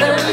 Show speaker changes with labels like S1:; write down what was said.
S1: Takk.